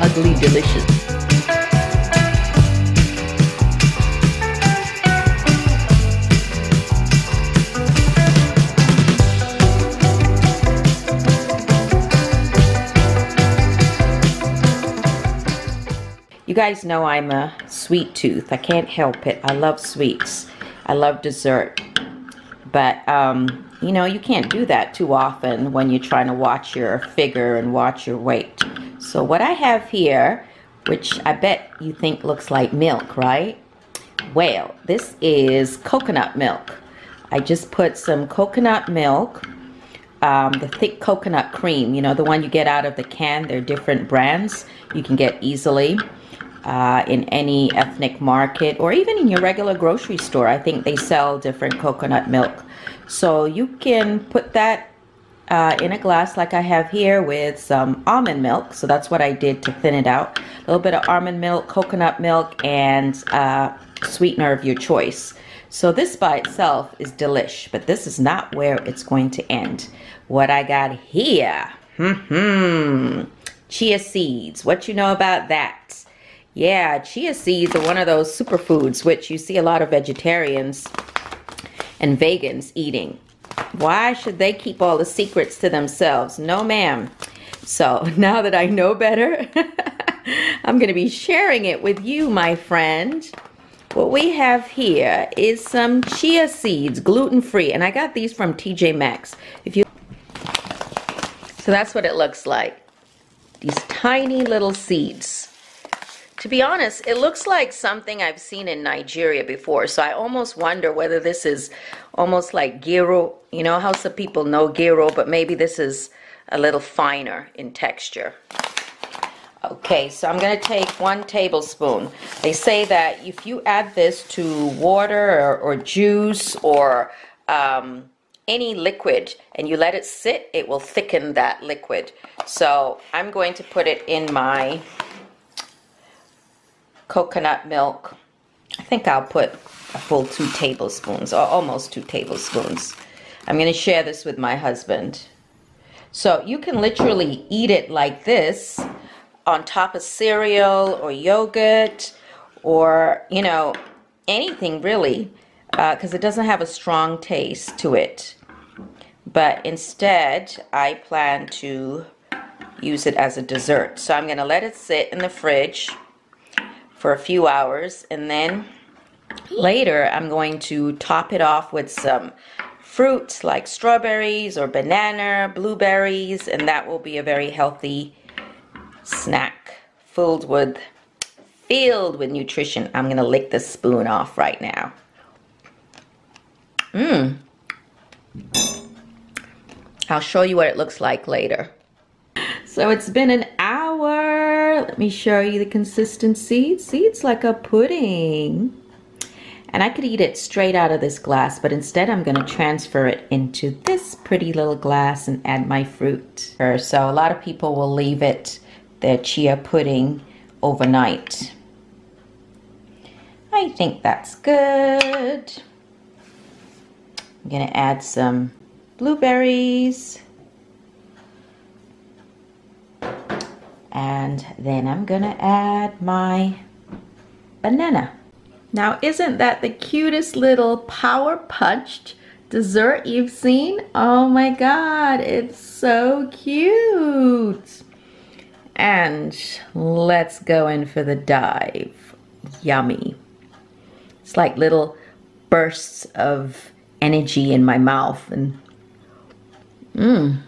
ugly delicious. You guys know I'm a sweet tooth. I can't help it. I love sweets. I love dessert. But, um, you know, you can't do that too often when you're trying to watch your figure and watch your weight. So what I have here, which I bet you think looks like milk, right? Well, this is coconut milk. I just put some coconut milk, um, the thick coconut cream, you know, the one you get out of the can. They're different brands you can get easily uh, in any ethnic market or even in your regular grocery store. I think they sell different coconut milk. So you can put that uh, in a glass like I have here with some almond milk. So that's what I did to thin it out. A little bit of almond milk, coconut milk, and uh, sweetener of your choice. So this by itself is delish, but this is not where it's going to end. What I got here, hmm, chia seeds. What you know about that? Yeah, chia seeds are one of those superfoods which you see a lot of vegetarians and vegans eating. Why should they keep all the secrets to themselves? No, ma'am. So now that I know better, I'm going to be sharing it with you, my friend. What we have here is some chia seeds, gluten-free, and I got these from TJ Maxx. If you So that's what it looks like. These tiny little seeds. To be honest, it looks like something I've seen in Nigeria before. So I almost wonder whether this is almost like gero. You know how some people know gero, but maybe this is a little finer in texture. Okay, so I'm going to take one tablespoon. They say that if you add this to water or, or juice or um, any liquid and you let it sit, it will thicken that liquid. So I'm going to put it in my coconut milk. I think I'll put a full two tablespoons, or almost two tablespoons. I'm going to share this with my husband. So you can literally eat it like this on top of cereal or yogurt or, you know, anything really because uh, it doesn't have a strong taste to it. But instead, I plan to use it as a dessert. So I'm going to let it sit in the fridge for a few hours and then later I'm going to top it off with some fruits like strawberries or banana, blueberries, and that will be a very healthy snack filled with filled with nutrition. I'm gonna lick the spoon off right now. Mmm. I'll show you what it looks like later. So it's been an. Let me show you the consistency. See, it's like a pudding. And I could eat it straight out of this glass, but instead I'm gonna transfer it into this pretty little glass and add my fruit. So a lot of people will leave it, their chia pudding, overnight. I think that's good. I'm gonna add some blueberries. And then I'm gonna add my banana. Now, isn't that the cutest little power punched dessert you've seen? Oh my God, it's so cute. And let's go in for the dive. Yummy. It's like little bursts of energy in my mouth and mmm.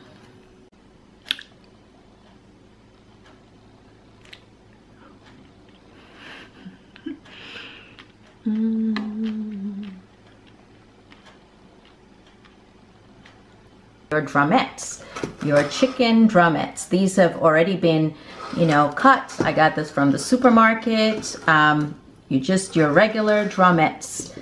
Your drumettes, your chicken drumettes. These have already been, you know, cut. I got this from the supermarket. Um, you just, your regular drumettes.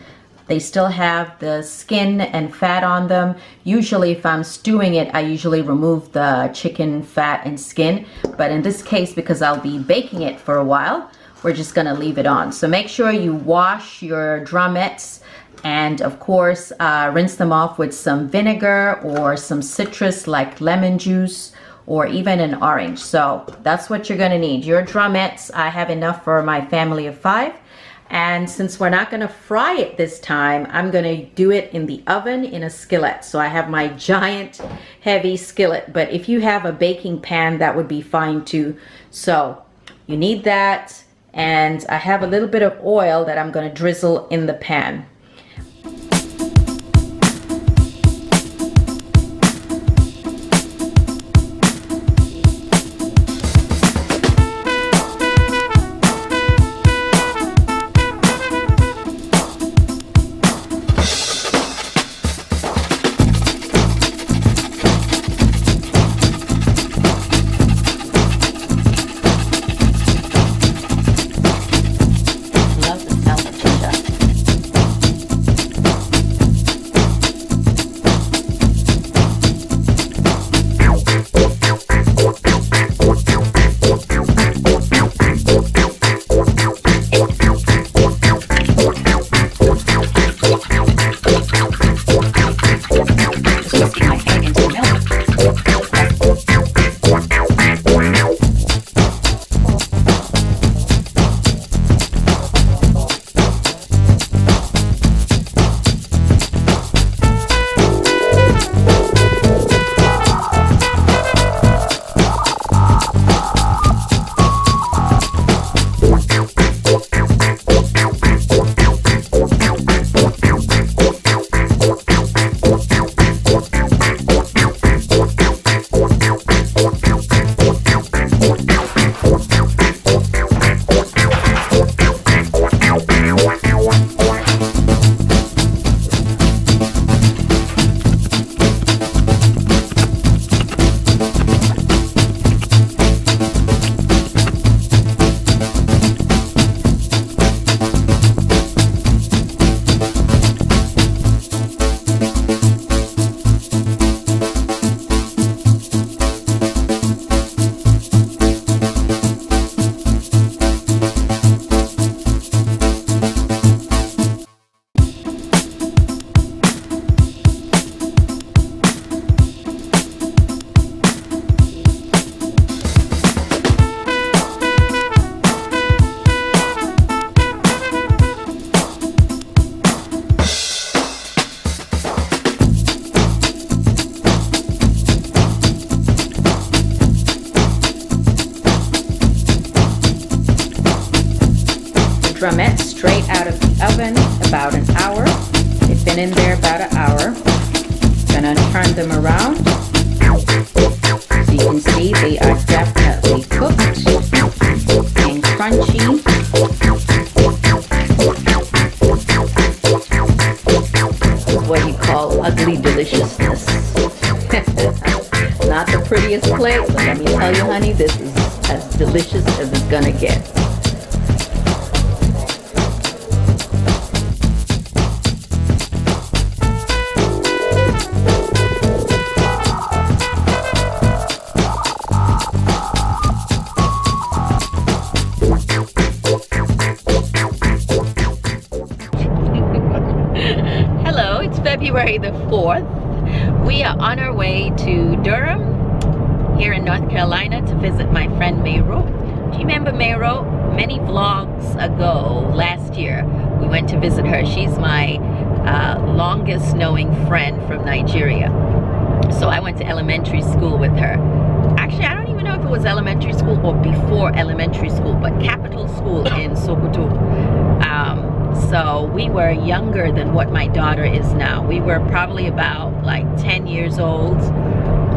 They still have the skin and fat on them. Usually if I'm stewing it, I usually remove the chicken fat and skin. But in this case, because I'll be baking it for a while, we're just gonna leave it on. So make sure you wash your drumettes and of course uh, rinse them off with some vinegar or some citrus like lemon juice or even an orange. So that's what you're gonna need. Your drumettes, I have enough for my family of five. And since we're not gonna fry it this time, I'm gonna do it in the oven in a skillet. So I have my giant heavy skillet, but if you have a baking pan, that would be fine too. So you need that. And I have a little bit of oil that I'm gonna drizzle in the pan. Oven about an hour. They've been in there about an hour. Gonna turn them around. So you can see they are definitely cooked and crunchy. What you call ugly deliciousness. Not the prettiest plate, but let me tell you, honey, this is as delicious as it's gonna get. I went to elementary school with her. Actually, I don't even know if it was elementary school or before elementary school, but capital school in Sokoto. Um, so we were younger than what my daughter is now. We were probably about like 10 years old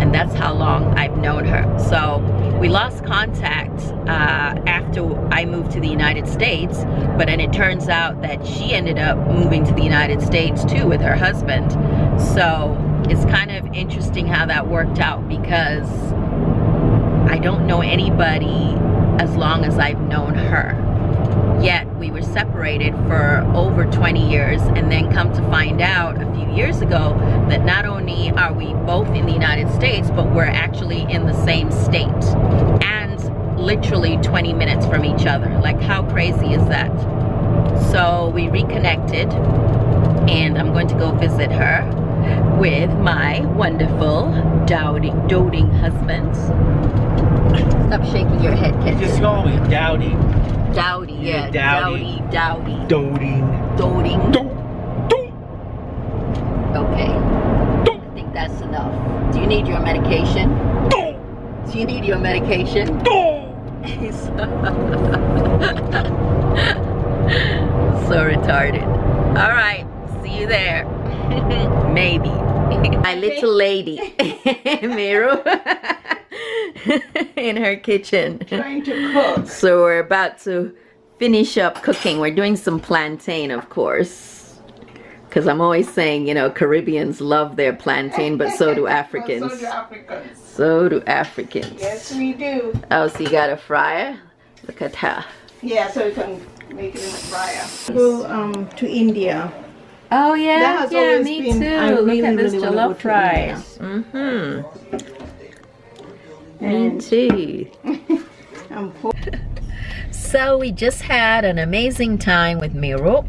and that's how long I've known her. So we lost contact uh, after I moved to the United States, but then it turns out that she ended up moving to the United States too with her husband. So it's kind of interesting how that worked out because I don't know anybody as long as I've known her. Yet we were separated for over 20 years and then come to find out a few years ago that not only are we both in the United States but we're actually in the same state and literally 20 minutes from each other. Like how crazy is that? So we reconnected and I'm going to go visit her with my wonderful doting, doting husband. Stop shaking your head, Ken. Just call me Dowdy. Dowdy, yeah. Yeah, dowdy. Dowdy, dowdy. Doting. Doting. Do, do, Okay. I think that's enough. Do you need your medication? do, Do you need your medication? do. He's so retarded. All right, see you there. Maybe. My little lady, Miru, in her kitchen. Trying to cook. So we're about to finish up cooking. We're doing some plantain, of course. Because I'm always saying, you know, Caribbeans love their plantain, but so do Africans. So do Africans. So do Africans. Yes, we do. Oh, so you got a fryer? Look at her. Yeah, so you can make it in the fryer. Go um, to India. Oh yeah, yeah, me been- too. Look at this really jollof rice. Mm-hmm. Me too. I'm. So we just had an amazing time with Miro.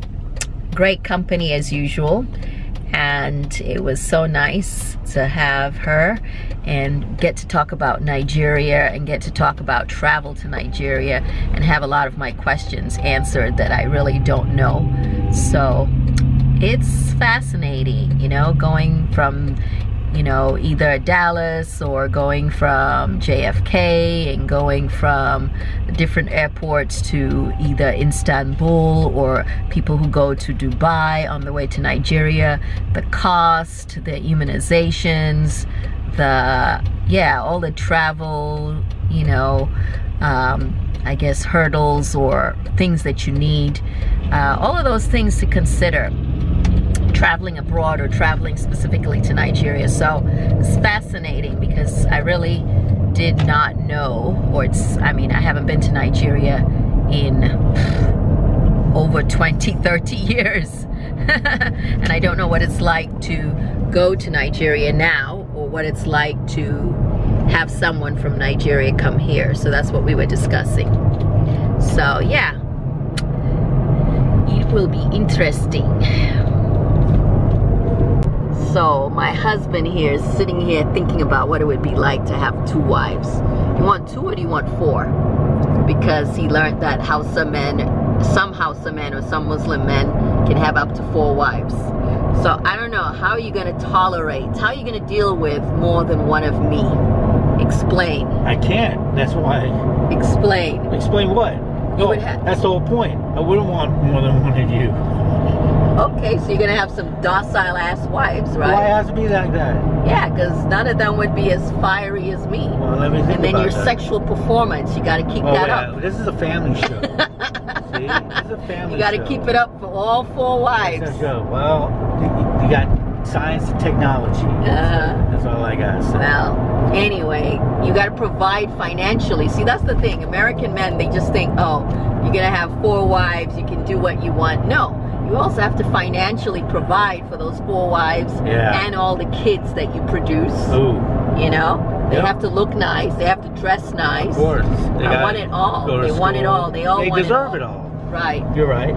Great company as usual. And it was so nice to have her and get to talk about Nigeria and get to talk about travel to Nigeria and have a lot of my questions answered that I really don't know. So it's fascinating, you know, going from, you know, either Dallas or going from JFK and going from different airports to either Istanbul or people who go to Dubai on the way to Nigeria, the cost, the immunizations, the, yeah, all the travel, you know, um, I guess hurdles or things that you need, uh, all of those things to consider traveling abroad or traveling specifically to Nigeria. So it's fascinating because I really did not know, or it's, I mean, I haven't been to Nigeria in over 20, 30 years. and I don't know what it's like to go to Nigeria now or what it's like to have someone from Nigeria come here. So that's what we were discussing. So yeah, it will be interesting. So my husband here is sitting here thinking about what it would be like to have two wives. You want two or do you want four? Because he learned that Hausa men, some Hausa men or some Muslim men can have up to four wives. So I don't know, how are you gonna tolerate, how are you gonna deal with more than one of me? Explain, I can't. That's why. explain. Explain what? You No, would oh, have- that's the whole point. I wouldn't want more than one of you. Okay, so you're gonna have some docile ass wives, right? Why to be like that? Yeah, because none of them would be as fiery as me. Well, let me think And then about your that. sexual performance, you gotta keep Oh, that yeah, up. This is a family show. See, this is a family You gotta show. keep it up for all four wives. It's a show. Well, you, you got science and technology. Uh, That's all I got to say. well, anyway, you gotta provide financially. See, that's the thing. American men, they just think, oh, you're gonna have four wives, you can do what you want. No, you also have to financially provide for those four wives Yeah. and all the kids that you produce. Ooh, You know, they Yep. have to look nice, they have to dress nice. of course. They I want it all. They want it all. They all They want it deserve all. it all. Right. You're right.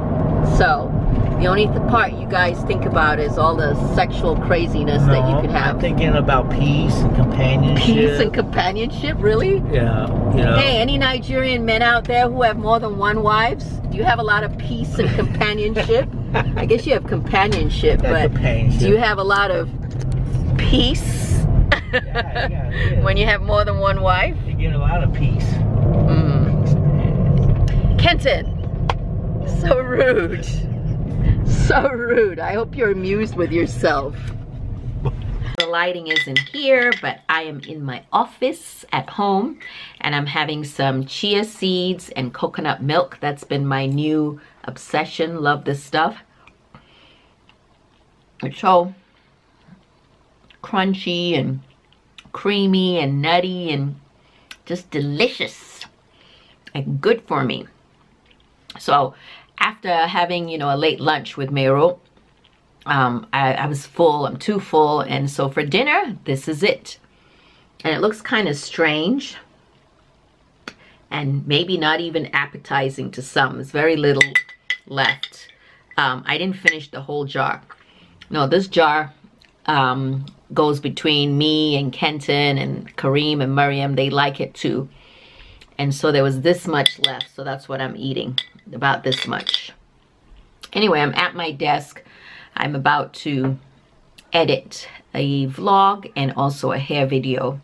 So, the only th- part you guys think about is all the sexual craziness that you No, have. I'm thinking about peace and companionship. Peace and companionship, really? yeah, you know. Hey, any Nigerian men out there who have more than one wives? Do you have a lot of peace and companionship? I guess you have companionship, but companionship. do you have a lot of peace Yeah, yeah, yeah. when you have more than one wife? You get a lot of peace. Mm. Kenton, so rude. So rude. I hope you're amused with yourself. The lighting isn't here, but I am in my office at home and I'm having some chia seeds and coconut milk. That's been my new obsession. Love this stuff. It's so crunchy and creamy and nutty and just delicious and good for me. So after having, you know, a late lunch with Meru, um, I, I was full, I'm too full. And so for dinner, this is it. And it looks kind of strange and maybe not even appetizing to some. There's very little left. Um, I didn't finish the whole jar. No, this jar um, goes between me and Kenton and Kareem and Miriam. They like it too. And so there was this much left. So that's what I'm eating, about this much. Anyway, I'm at my desk. I'm about to edit a vlog and also a hair video.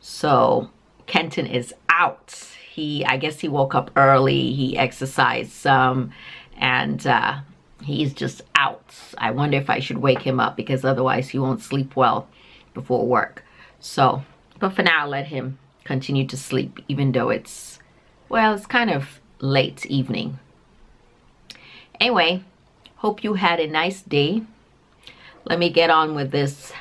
So Kenton is out. He, I guess he woke up early. He exercised some and uh, he's just out. I wonder if I should wake him up because otherwise he won't sleep well before work. So, but for now, let him continue to sleep even though it's, well, it's kind of late evening. Anyway, hope you had a nice day. Let me get on with this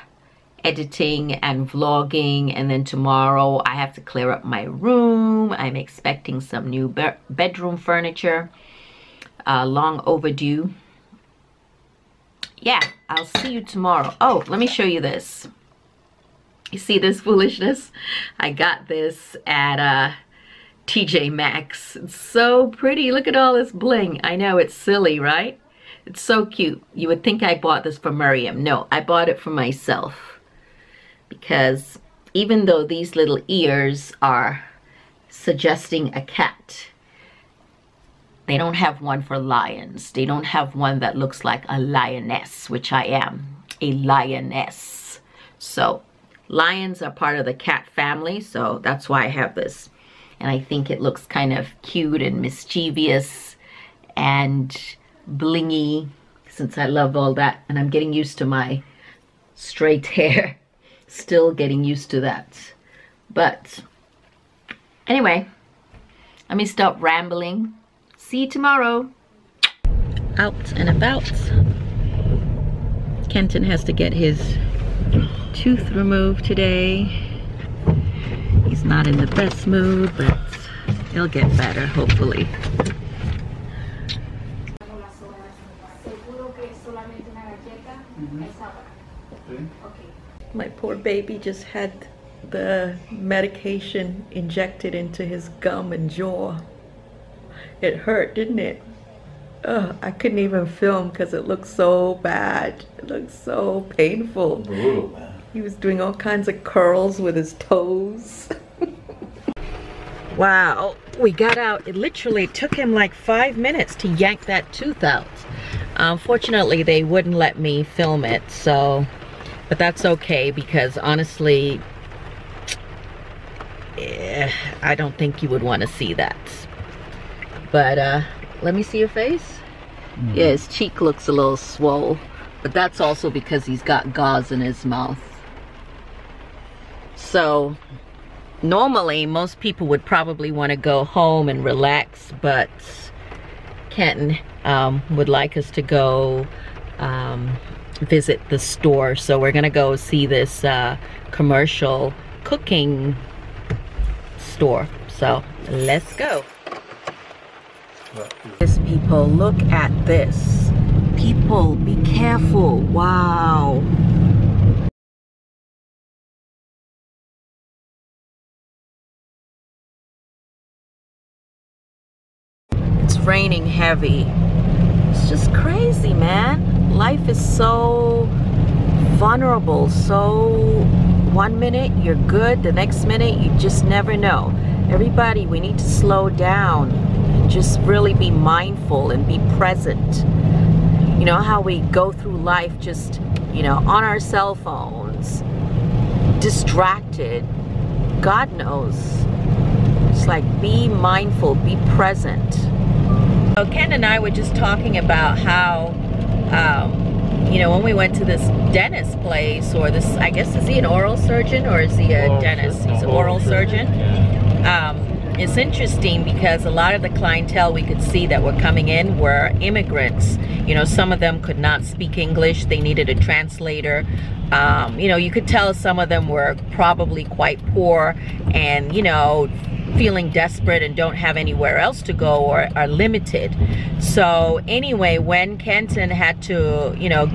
editing and vlogging and then tomorrow I have to clear up my room. I'm expecting some new be bedroom furniture. Uh, long overdue. Yeah, I'll see you tomorrow. Oh, let me show you this. You see this foolishness? I got this at uh, TJ Maxx. It's so pretty. Look at all this bling. I know it's silly, right? It's so cute. You would think I bought this for Miriam. No, I bought it for myself. Because even though these little ears are suggesting a cat, they don't have one for lions. They don't have one that looks like a lioness, which I am, a lioness. So Lions are part of the cat family, so that's why I have this. And I think it looks kind of cute and mischievous and blingy since I love all that. And I'm getting used to my straight hair. Still getting used to that. But anyway, let me stop rambling. See you tomorrow. Out and about. Kenton has to get his tooth removed today. He's not in the best mood, but he'll get better, hopefully. Mm-hmm. My poor baby just had the medication injected into his gum and jaw. It hurt, didn't it? Ugh, I couldn't even film because it looked so bad. It looked so painful. Brutal, man. He was doing all kinds of curls with his toes. wow, we got out. It literally took him like five minutes to yank that tooth out. Unfortunately, they wouldn't let me film it, so, but that's okay because honestly, eh, I don't think you would want to see that. But uh, let me see your face. Mm. Yeah, his cheek looks a little swole, but that's also because he's got gauze in his mouth. So normally most people would probably want to go home and relax, but Kenton um, would like us to go um, visit the store. So we're gonna go see this uh, commercial cooking store. So let's go. This people, look at this. People, be careful. Wow. Raining heavy. It's just crazy, man. Life is so vulnerable. So one minute you're good, the next minute you just never know. Everybody, we need to slow down and just really be mindful and be present. You know how we go through life just, you know, on our cell phones, distracted. God knows. It's like be mindful, be present. So Ken and I were just talking about how, um, you know, when we went to this dentist place, or this, I guess, is he an oral surgeon or is he a oral dentist? He's an oral surgeon. Um, it's interesting because a lot of the clientele we could see that were coming in were immigrants. You know, some of them could not speak English. They needed a translator. Um, you know, you could tell some of them were probably quite poor and, you know, feeling desperate and don't have anywhere else to go or are limited. So anyway, when Kenton had to, you know,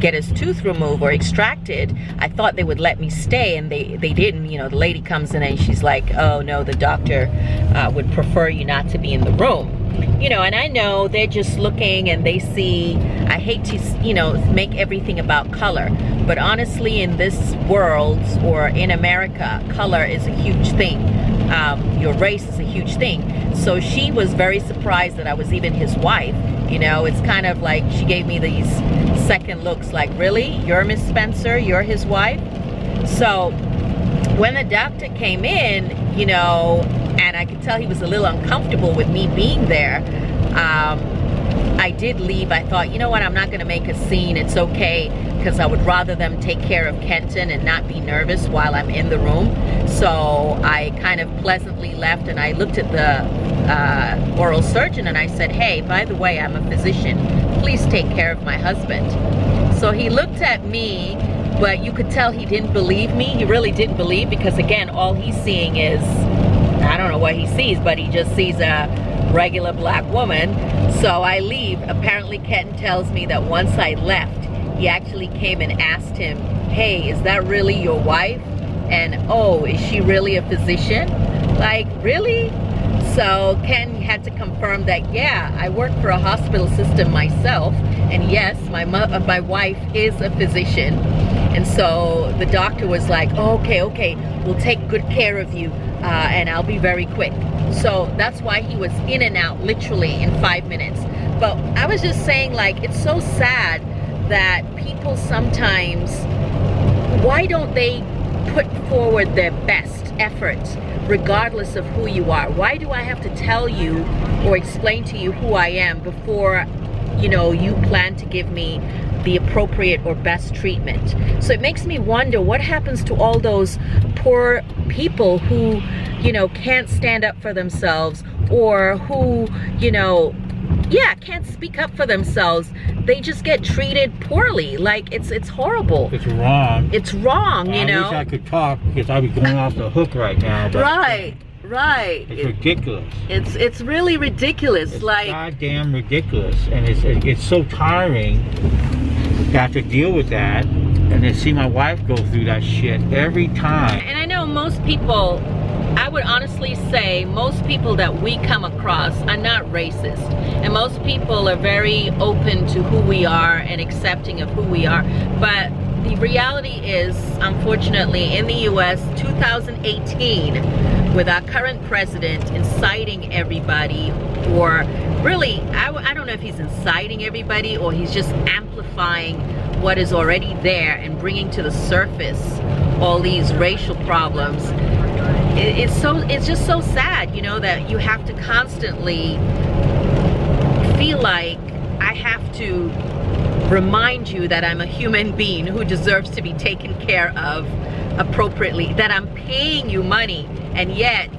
get his tooth removed or extracted, I thought they would let me stay and they, they didn't. You know, the lady comes in and she's like, oh no, the doctor uh, would prefer you not to be in the room. you know, and I know they're just looking and they see, I hate to, you know, make everything about color, but honestly, in this world or in America, color is a huge thing. Um, your race is a huge thing. So she was very surprised that I was even his wife. You know, it's kind of like she gave me these second looks like, really? You're Miss Spencer? You're his wife? So when the doctor came in, you know, and I could tell he was a little uncomfortable with me being there. Um, I did leave. I thought, you know what, I'm not going to make a scene. It's okay because I would rather them take care of Kenton and not be nervous while I'm in the room. So I kind of pleasantly left and I looked at the uh, oral surgeon and I said, hey, by the way, I'm a physician. Please take care of my husband. So he looked at me, but you could tell he didn't believe me. He really didn't believe because again, all he's seeing is I don't know what he sees, but he just sees a regular black woman. So I leave. Apparently Kenton tells me that once I left, he actually came and asked him, hey, is that really your wife? And oh, is she really a physician? Like, really? So Ken had to confirm that, yeah, I work for a hospital system myself. And yes, my, my wife is a physician. And so the doctor was like, oh, okay, okay, we'll take good care of you uh, and I'll be very quick. So that's why he was in and out literally in five minutes. But I was just saying like, it's so sad that people sometimes, why don't they put forward their best efforts regardless of who you are? Why do I have to tell you or explain to you who I am before you know, you plan to give me the appropriate or best treatment. So it makes me wonder what happens to all those poor people who, you know, can't stand up for themselves or who, you know, yeah, can't speak up for themselves. They just get treated poorly. Like it's it's horrible. It's wrong. It's wrong, you I know. wish I could talk because I'd be going off the hook right now. But right, right. It's It- ridiculous. it's it's really ridiculous. It's like goddamn ridiculous, and it's it's so tiring to have to deal with that, and then see my wife go through that shit every time. And I know most people, I would honestly say most people that we come across are not racist. And most people are very open to who we are and accepting of who we are. But the reality is, unfortunately, in the US, 2018, with our current president inciting everybody, or really, I, I don't know if he's inciting everybody or he's just amplifying what is already there and bringing to the surface all these racial problems it, it's so it's just so sad you know that you have to constantly feel like I have to remind you that I'm a human being who deserves to be taken care of appropriately that I'm paying you money and yet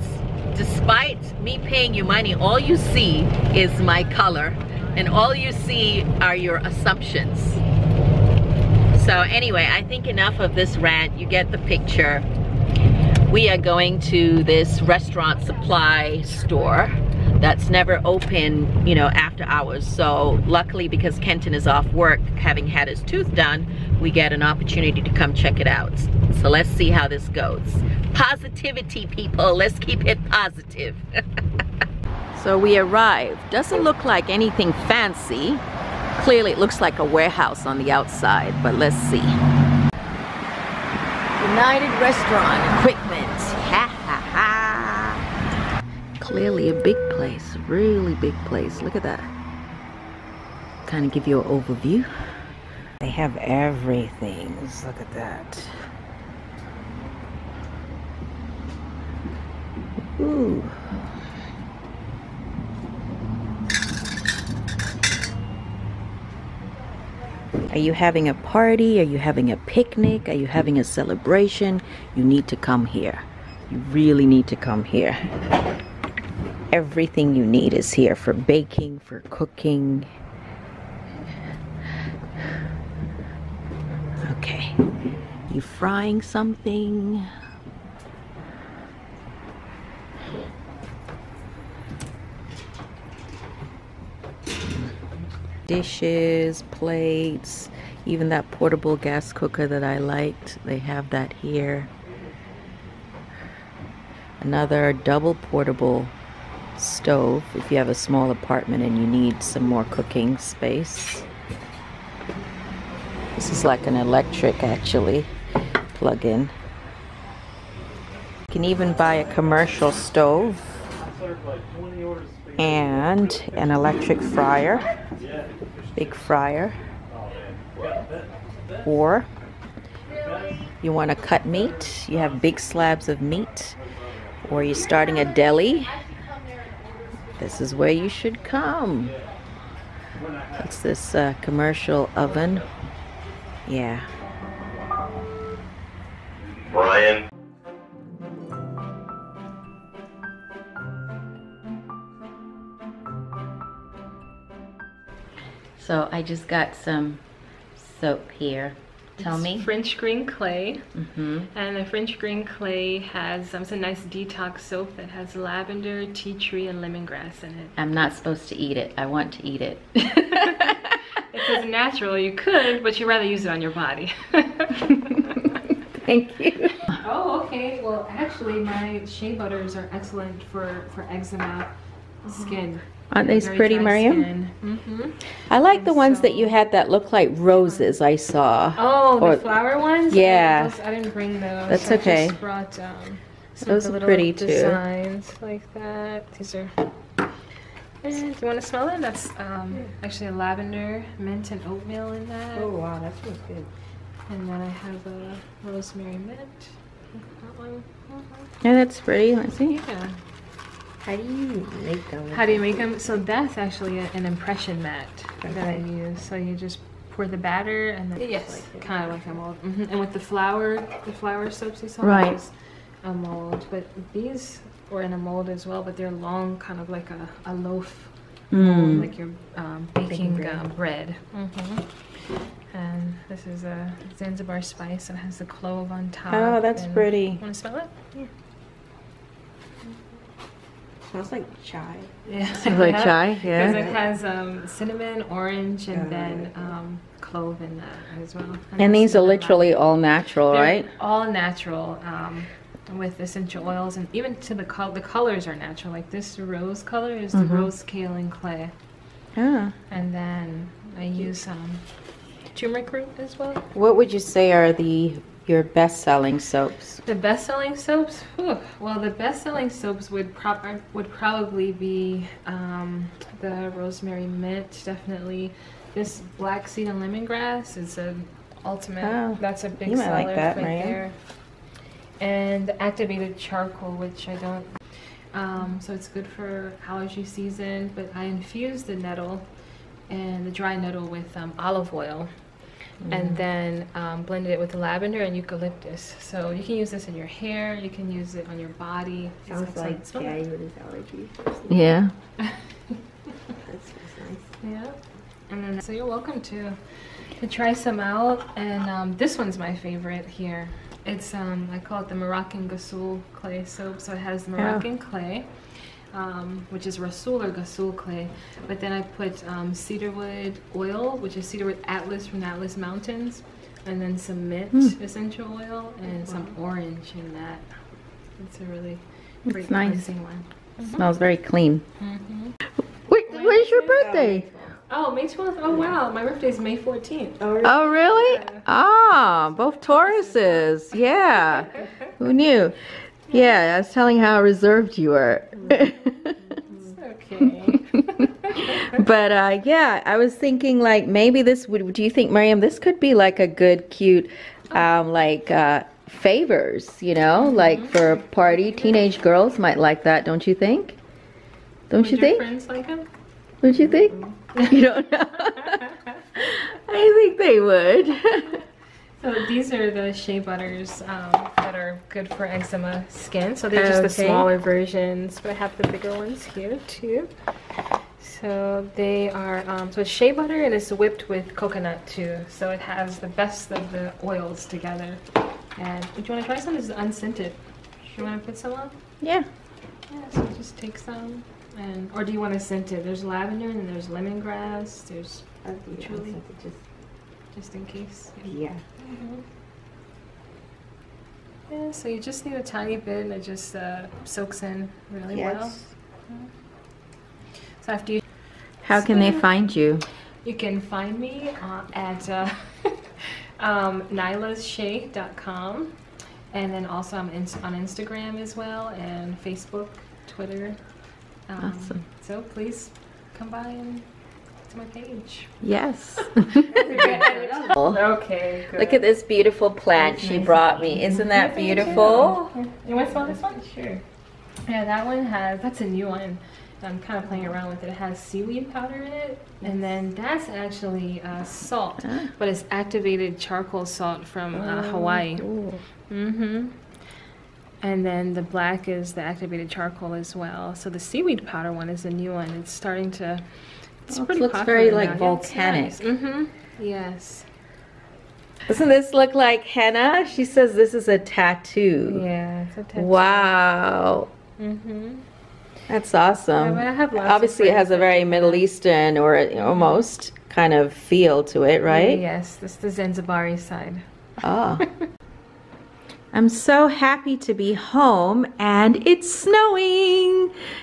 despite me paying you money all you see is my color and all you see are your assumptions. So anyway I think enough of this rant. You get the picture we are going to this restaurant supply store that's never open, you know, after hours. So luckily because Kenton is off work, having had his tooth done, we get an opportunity to come check it out. So let's see how this goes. Positivity, people. Let's keep it positive. so we arrived. Doesn't look like anything fancy. Clearly it looks like a warehouse on the outside, but let's see. United Restaurant Equipment. Ha ha ha. Clearly a big place, really big place. Look at that. Kind of give you an overview. They have everything. Look at that. Ooh. Are you having a party? Are you having a picnic? Are you having a celebration? You need to come here. You really need to come here. Everything you need is here for baking, for cooking. Okay. You frying something? Dishes, plates, even that portable gas cooker that I liked. They have that here. Another double portable stove if you have a small apartment and you need some more cooking space. This is like an electric actually plug in. You can even buy a commercial stove and an electric fryer, big fryer. Or you want to cut meat, you have big slabs of meat, or you're starting a deli, this is where you should come. It's this uh, commercial oven. Yeah. So I just got some soap here. Tell It's me. French green clay. Mm-hmm. And the French green clay has um, some nice detox soap that has lavender, tea tree, and lemongrass in it. I'm not supposed to eat it. I want to eat it. It says natural, you could, but you'd rather use it on your body. Thank you. oh, okay. Well, actually, my shea butters are excellent for, for eczema skin. Aren't these Very pretty, dry Miriam? Mm-hmm. I like the ones that you had that look like roses I saw. Oh, the flower ones? Yeah. I, those, I didn't bring those. That's I okay. just brought um, some Those of the are little pretty, too. designs like that. These are. And do you want to smell it? That's um, actually a lavender, mint, and oatmeal in that. Oh wow, that smells good. And then I have a rosemary mint. That one. Mhm. Yeah, that's pretty. Let's see. Yeah. How do you make them? How do you make them? So that's actually a- an impression mat that I use. So you just pour the batter and then yes, kind of like a mold. hmm And with the flour, the flour soaps you saw, Right. a mold. But these were in a mold as well, but they're long, kind of like a, a loaf mold, Mm. like you're um, baking, bread. um, bread. hmm And this is a Zanzibar spice. It has the clove on top. Oh, that's and- pretty. Want to smell it? Yeah. Smells like chai. Yeah. Smells like chai, yeah. Because yeah. it has um, cinnamon, orange, and then um, clove in that as well. And these are literally all natural, They're right? All natural um, with essential oils, and even to the col- the colors are natural. Like this rose color is the Mhm. rose kaolin clay, Yeah. and then I use um, turmeric root as well. What would you say are the your best-selling soaps? The best-selling soaps, whew, well, the best-selling soaps would prob- would probably be um, the rosemary mint, definitely. This black seed and lemongrass is a ultimate. Oh, that's a big seller like that, right there. And the activated charcoal, which I don't. Um, so it's good for allergy season, but I infuse the nettle and the dry nettle with um, olive oil Mm-hmm. and then um, blended it with lavender and eucalyptus. So you can use this in your hair, you can use it on your body. Sounds excellent. like Smell Jay it. with his allergies. Yeah. That nice. Yeah. And then, so you're welcome to to try some out. And um, this one's my favorite here. It's um, I call it the Moroccan Ghassoul clay soap. So it has the Moroccan clay, um, which is Rhassoul or Ghassoul clay. But then I put um, cedarwood oil, which is cedarwood atlas from the Atlas Mountains, and then some mint Hmm. essential oil and some orange in that. It's a really It's great nice. cleansing one. Smells very clean. hmm Wait, when's your birthday? Oh, May 12th. Oh, wow. My birthday is May 14th. Oh, really? Ah, both Tauruses. Yeah. Who knew? Yeah, I was telling how reserved you were. Okay. but uh, yeah, I was thinking like maybe this would. Do you think, Miriam, this could be like a good, cute, um, like uh, favors? You know, like for a party. Teenage girls might like that, don't you think? Don't Would you your think? friends like him? Don't you think? You don't know. I think they would. So these are the shea butters um, that are good for eczema skin. So they're just the Okay. smaller versions, but I have the bigger ones here too. So they are, um, so it's shea butter and it's whipped with coconut too. So it has the best of the oils together. And do you want to try some? This is unscented. Do you want to put some on? yeah. Yeah, so just take some. And, or do you want to scent it? There's lavender and there's lemongrass. There's Truly. Just, just in case. yeah. Yeah, so you just need a tiny bit and it just uh, soaks in really well. So after you, How can they find you? you can find me uh, at uh, um, nailahsshea.com. And then also I'm in, on Instagram as well and Facebook, Twitter. Um, Awesome. So please come by and to my page. Yes. okay, good. Look at this beautiful plant she brought me. Isn't that beautiful? You want to smell this one? Sure. Yeah, that one has, that's a new one. I'm kind of playing around with it. It has seaweed powder in it. And then that's actually uh, salt, Ah. but it's activated charcoal salt from uh, Hawaii. Mm-hmm. And then the black is the activated charcoal as well. So the seaweed powder one is a new one. It's starting to, it's Oh, it looks very, like, Yeah, it's volcanic. nice. Mm-hmm. Yes. Doesn't this look like henna? She says this is a tattoo. Yeah, it's a tattoo. Wow. Mm-hmm. That's Yeah, awesome. but I have lots of Obviously, it has a very Middle. Eastern or almost kind of feel to it, right? Yes, this is the Zanzibari side. Oh. I'm so happy to be home and it's snowing.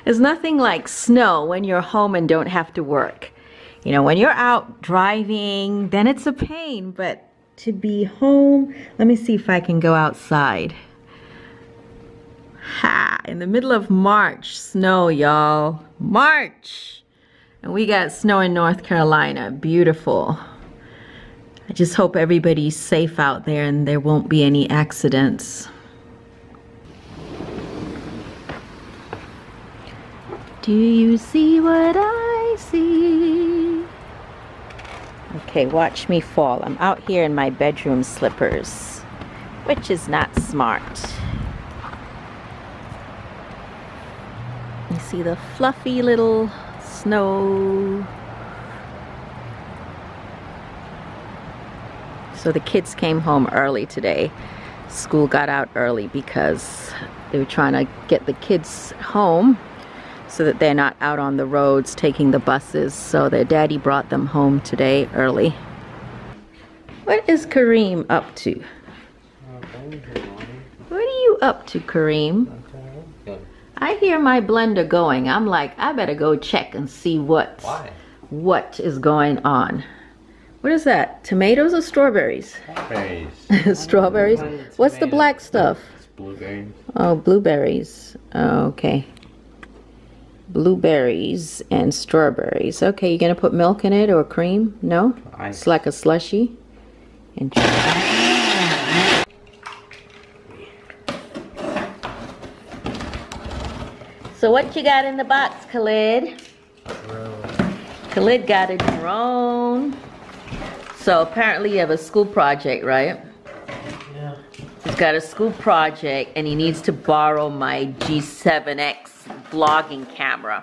There's nothing like snow when you're home and don't have to work. You know, when you're out driving, then it's a pain, but to be home, let me see if I can go outside. Ha! In the middle of March, snow, y'all. March! And we got snow in North Carolina. Beautiful. I just hope everybody's safe out there and there won't be any accidents. Do you see what I see? Okay, watch me fall. I'm out here in my bedroom slippers, which is not smart. You see the fluffy little snow So the kids came home early today. School got out early because they were trying to get the kids home so that they're not out on the roads taking the buses. So their daddy brought them home today early. What is Kareem up to? What are you up to, Kareem? I hear my blender going. I'm like, I better go check and see what Why? what is going on. What is that? Tomatoes or strawberries? Berries. strawberries. What's the black stuff? It's blueberries. Oh, blueberries. Oh, okay. Blueberries and strawberries. Okay, you gonna put milk in it or cream? No? Ice. It's like a slushy. Interesting. So what you got in the box, Khalid? Khalid got a drone. So apparently you have a school project, right? Yeah. He's got a school project and he needs to borrow my G7X vlogging camera,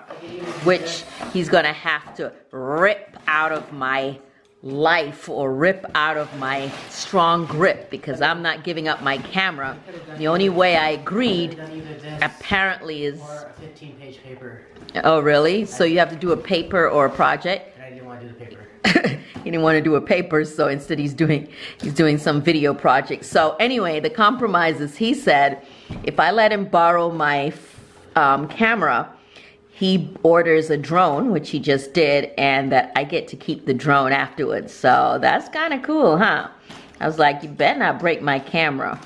which he's gonna have to rip out of my life or rip out of my strong grip because I'm not giving up my camera. The only way I agreed Done either this apparently is, a 15 page paper, oh really? So you have to do a paper or a project? and I didn't want to do the paper. he didn't want to do a paper, so instead he's doing he's doing some video project. So anyway, the compromise is he said, if I let him borrow my um, camera, he orders a drone, which he just did, and that I get to keep the drone afterwards. So that's kind of cool, huh? I was like, you better not break my camera.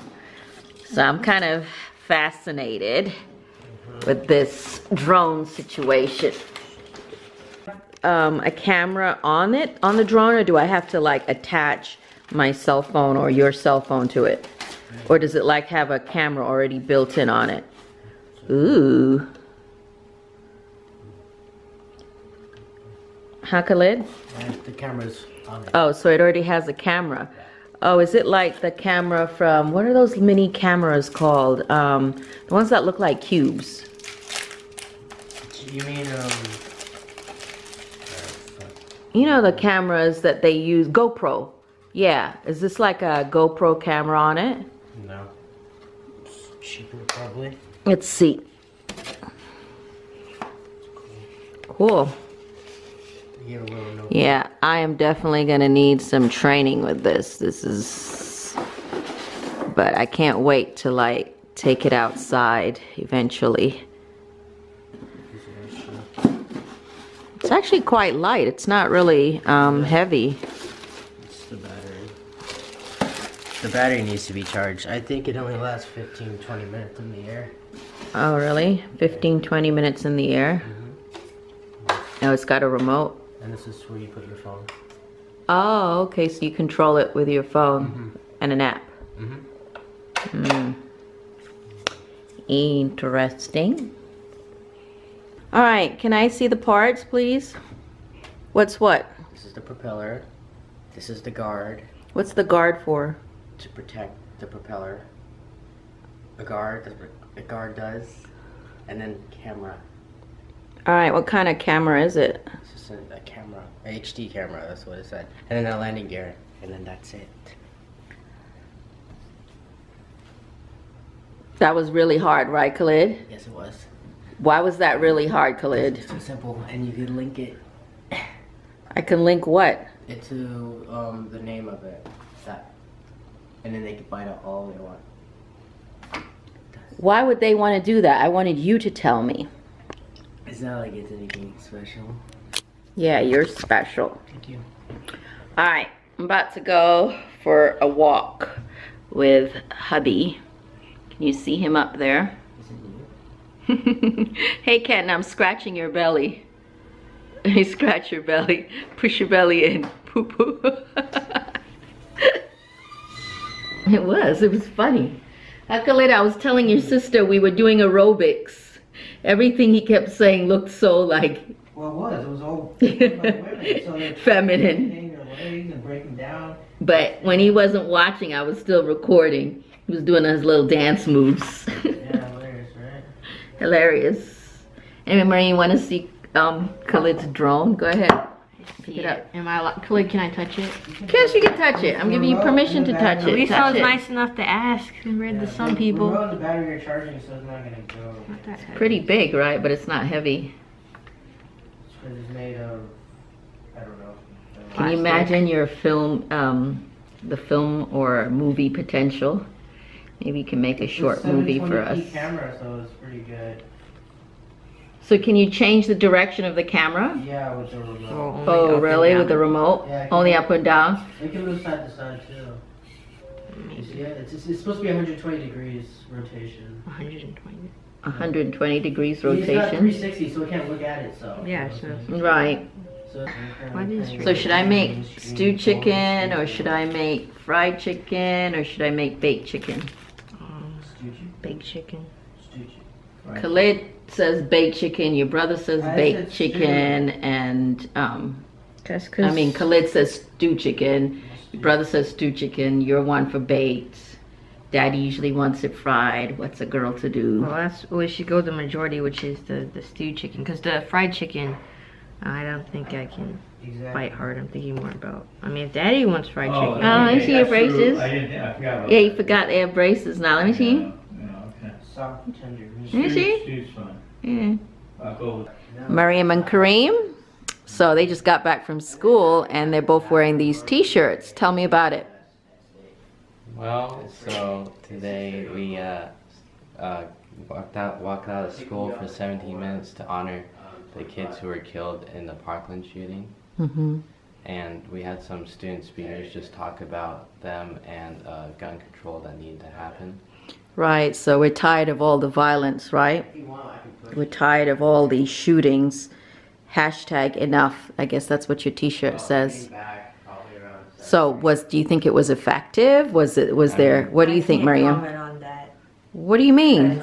So I'm kind of fascinated with this drone situation um, a camera on it, on the drone, or do I have to like attach my cell phone or your cell phone to it? Or does it like have a camera already built in on it? Ooh. Huh, Khalid? And the camera's on it. Oh, so it already has a camera. Oh, is it like the camera from, what are those mini cameras called? Um, the ones that look like cubes. You mean, um, You know the cameras that they use, GoPro. Yeah, is this like a GoPro camera on it? no. It's cheaper, probably. Let's see. Cool. Yeah, I am definitely gonna need some training with this. This is, but I can't wait to like take it outside eventually. It's actually quite light. It's not really um, heavy. It's the battery. The battery needs to be charged. I think it only lasts 15, 20 minutes in the air. Oh, really? 15, 20 minutes in the air. Oh, it's got a remote. And this is where you put your phone. Oh, okay. So you control it with your phone and an app. Mm. hmm. Interesting. All right. Can I see the parts, please? What's what? This is the propeller. This is the guard What's the guard for? to protect the propeller. A guard, a guard does. And then camera. All right. What kind of camera is it? It's just a, a camera, a HD camera. That's what it said. And then a landing gear, and then that's it. That was really hard, right, Khalid? Yes, it was. Why was that really hard, Khalid? It's so simple, and you can link it I can link what? into um, the name of it. That, and then they can find out all they want. Why would they want to do that? I wanted you to tell me. It's not like it's anything special. Yeah, you're special. Thank you. All right, I'm about to go for a walk with hubby. Can you see him up there? hey, Ken, I'm scratching your belly. Let me scratch your belly. Push your belly in. Poo poo. it was. It was funny. Akalita, I was telling your sister we were doing aerobics. Everything he kept saying looked so like Well, it was. It was all women. So feminine. hitting and breaking down. But when he wasn't watching, I was still recording. He was doing his little dance moves. Yeah, hilarious, right? Hilarious. Anyway, you want to see um, Khalid's drone? Go ahead. Pick it up. Am I allowed? Khalid, can I touch it? Yes, you can touch it. I'm giving you permission to touch it. At it. least I was it. nice enough to ask and read to some people. The battery you're charging, so it's not gonna go. Not that heavy. Pretty big, right? But it's not heavy. Because it's made of, I don't know. Can you imagine your film, um, the film or movie potential? Maybe you can make a short movie for us. camera, so it's pretty good. So can you change the direction of the camera? Yeah, with the remote. Well, only up Oh, really? With the remote? Yeah. Only up and down? We can move side to side too. You see? It's, it's, it's supposed to be 120 degrees rotation. 120. 120 degrees It's got rotation. 360, so we can't look at it. So Yeah, so- Right. So, So should I make stewed chicken or should I make fried chicken or should I make baked chicken? Um, Stew chicken? baked chicken. Stew chicken. Khalid says baked chicken, your brother says I baked said stew. chicken, and um, That's I mean Khalid says stew chicken, your brother says stew chicken, you're one for baked. Daddy usually wants it fried. What's a girl to do? Well, that's we should go the majority, which is the the stewed chicken, because the fried chicken, I don't think I can Exactly. fight hard. I'm thinking more about. I mean, if Daddy wants fried Oh, chicken, Oh, let me see your that's true. braces. I didn't, I forgot about Yeah, you that. forgot they have braces now. Let me see. Yeah, yeah, okay. Soft tender. Let me see. Fine. Yeah. I'll go with Mariam and Kareem. So they just got back from school and they're both wearing these t-shirts. Tell me about it. Well, so today we uh, uh, walked out walked out of school for 17 minutes to honor the kids who were killed in the Parkland shooting, Mm-hmm. and we had some student speakers just talk about them and uh, gun control that needed to happen. Right, so we're tired of all the violence, right? If you want, I can push We're tired of all these shootings. Hashtag enough. I guess that's what your t-shirt says. back probably around So was do you think it was effective? Was it was there what do you think, Mariam? comment on that. What do you mean?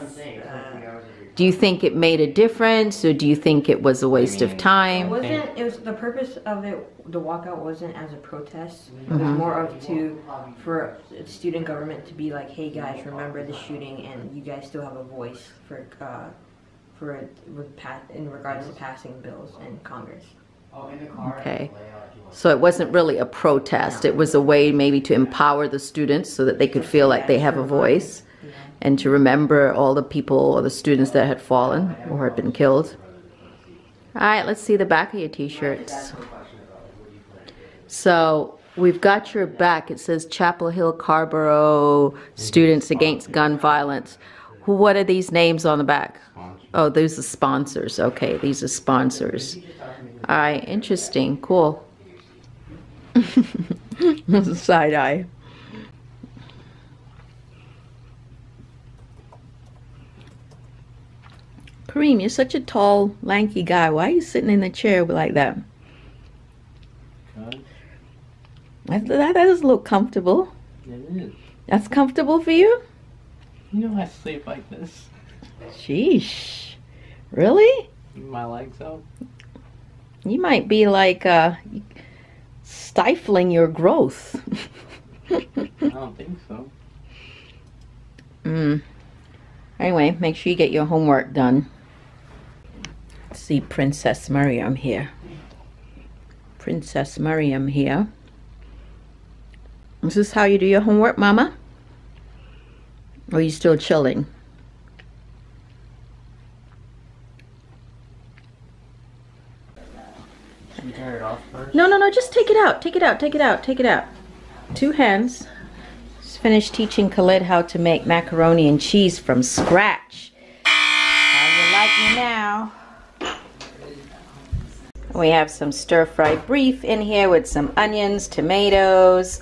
Do you think it made a difference or do you think it was a waste of time? It wasn't. It was the purpose of it. The walkout wasn't as a protest. It was more of to for student government to be like, hey guys, remember the shooting, and you guys still have a voice for uh, for with pa- in regards to passing bills in Congress. Oh, in the car. Okay. layout, if you want. So it wasn't really a protest. It was a way maybe to empower the students so that they could feel like they have a voice and to remember all the people or the students that had fallen or had been killed. All right, let's see the back of your t-shirts. So we've got your back. It says Chapel Hill Carrboro Students Against Gun Violence. What are these names on the back? Oh, those are sponsors. Okay, these are sponsors. All right, Interesting. Cool. Side eye. Kareem, you're such a tall, lanky guy. Why are you sitting in the chair like that? That, that does look comfortable. It is. That's comfortable for you? You know I sleep like this. Sheesh. Really? My legs out. You might be like uh, stifling your growth. I don't think so. Mm. Anyway, make sure you get your homework done. See Princess Miriam here. Princess Miriam here. Is this how you do your homework, Mama? Or are you still chilling? Should we turn it off first? No, no, no, just take it out. Take it out. Take it out. Take it out. Two hands. Just finished teaching Khalid how to make macaroni and cheese from scratch. How you like me now? We have some stir-fried beef in here with some onions, tomatoes,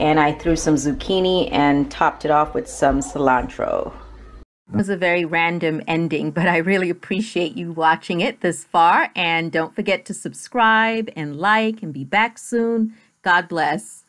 and I threw some zucchini and topped it off with some cilantro. It was a very random ending, but I really appreciate you watching it this far. And don't forget to subscribe and like and be back soon. God bless.